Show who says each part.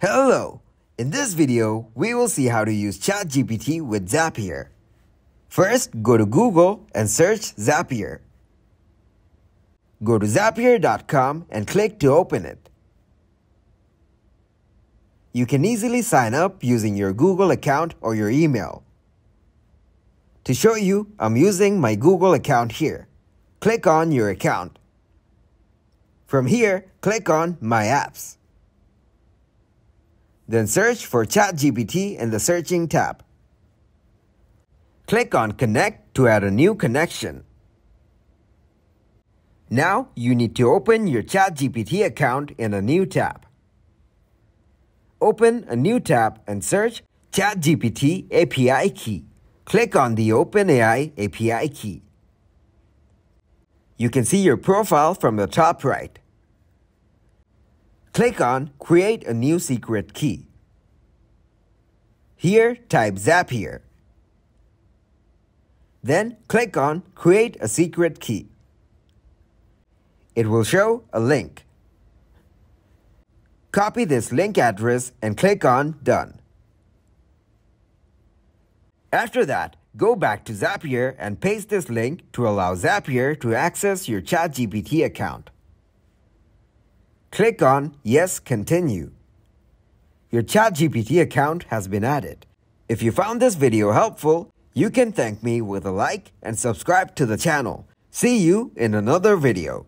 Speaker 1: Hello! In this video, we will see how to use ChatGPT with Zapier. First, go to Google and search Zapier. Go to zapier.com and click to open it. You can easily sign up using your Google account or your email. To show you, I'm using my Google account here. Click on your account. From here, click on My Apps. Then search for ChatGPT in the Searching tab. Click on Connect to add a new connection. Now you need to open your ChatGPT account in a new tab. Open a new tab and search ChatGPT API key. Click on the OpenAI API key. You can see your profile from the top right. Click on Create a new secret key. Here, type Zapier. Then click on Create a secret key. It will show a link. Copy this link address and click on Done. After that, go back to Zapier and paste this link to allow Zapier to access your ChatGPT account. Click on Yes, Continue. Your ChatGPT account has been added. If you found this video helpful, you can thank me with a like and subscribe to the channel. See you in another video.